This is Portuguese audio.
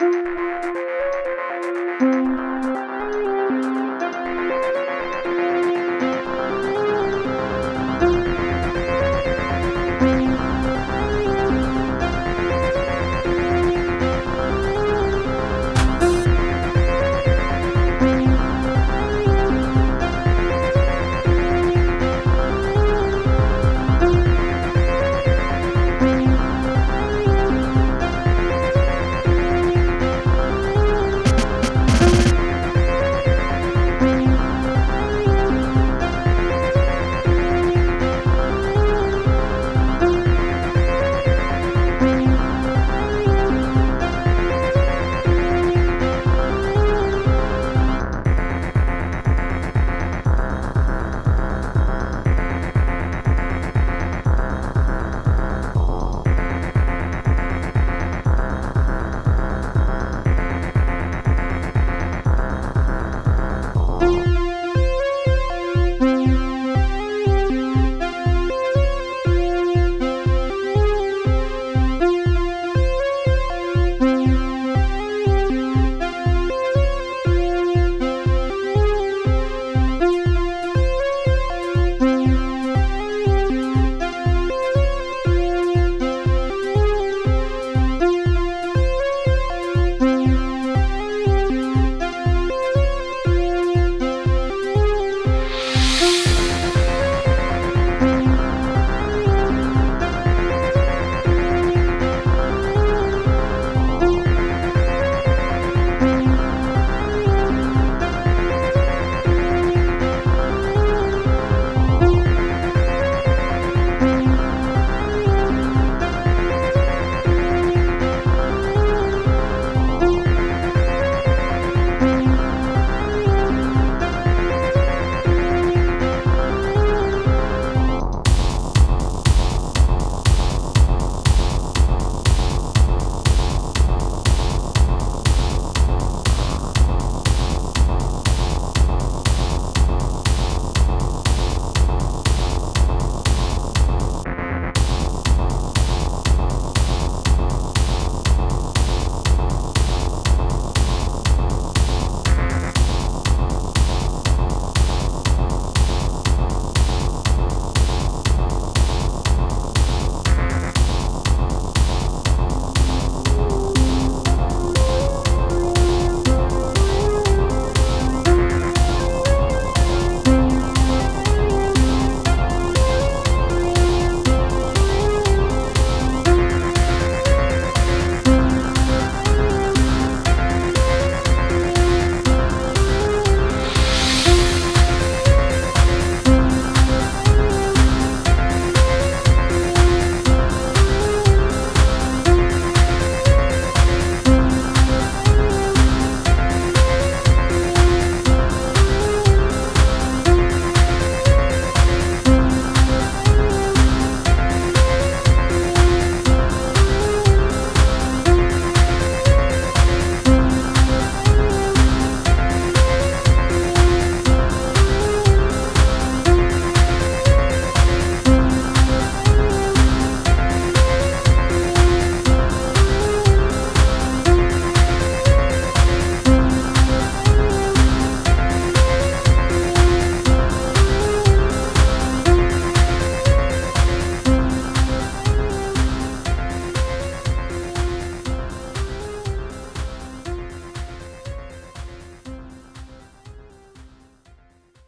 Música